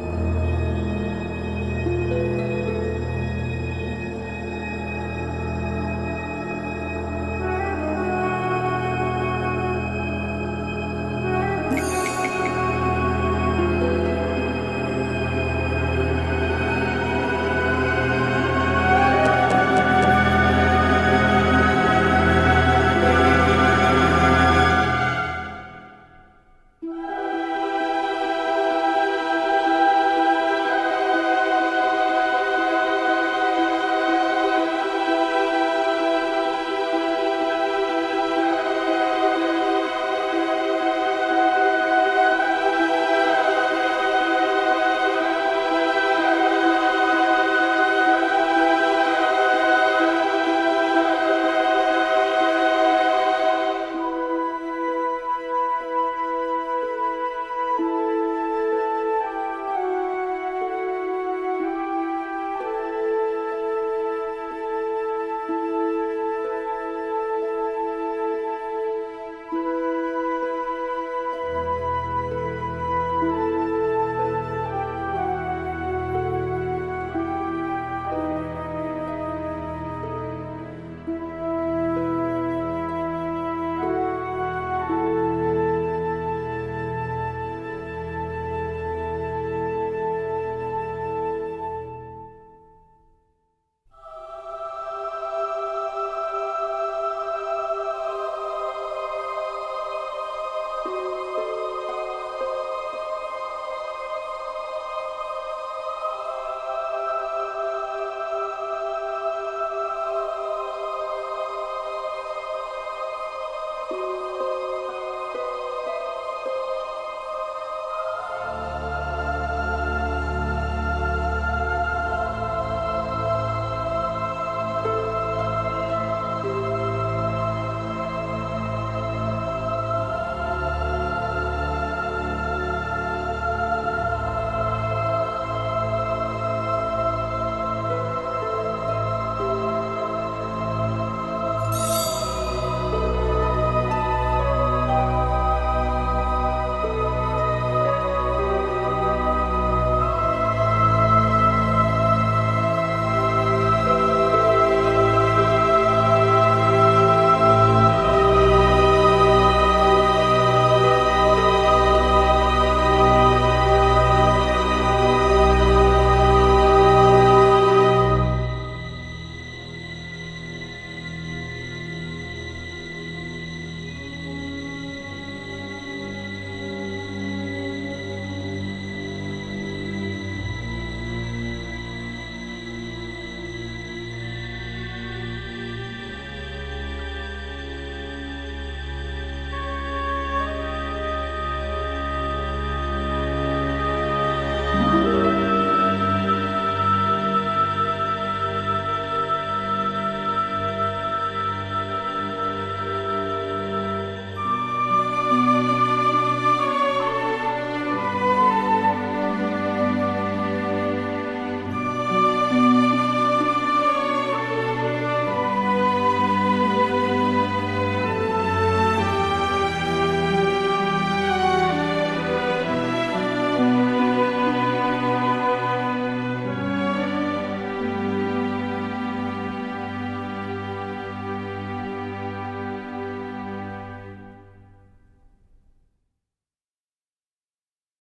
Bye.